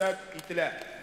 itiler.